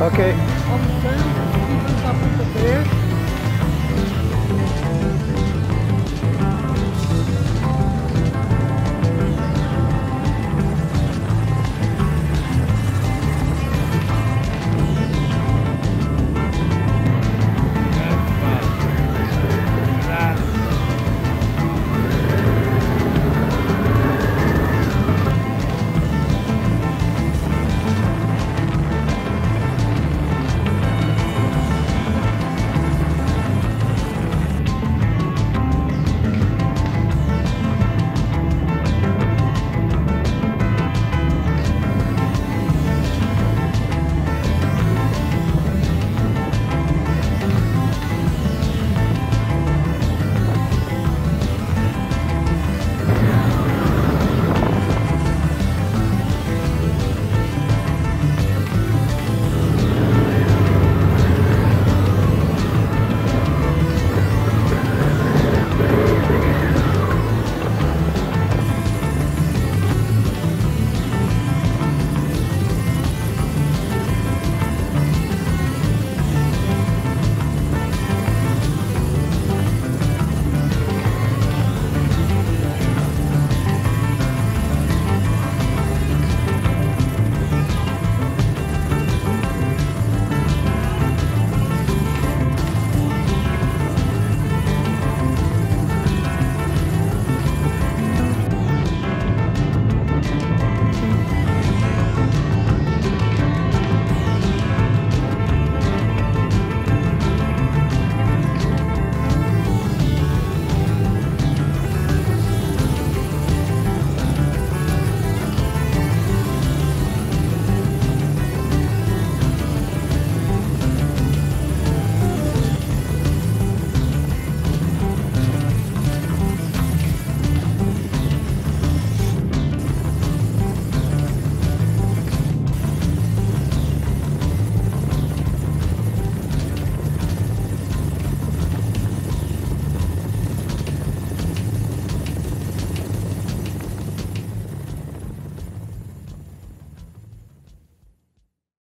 Ok.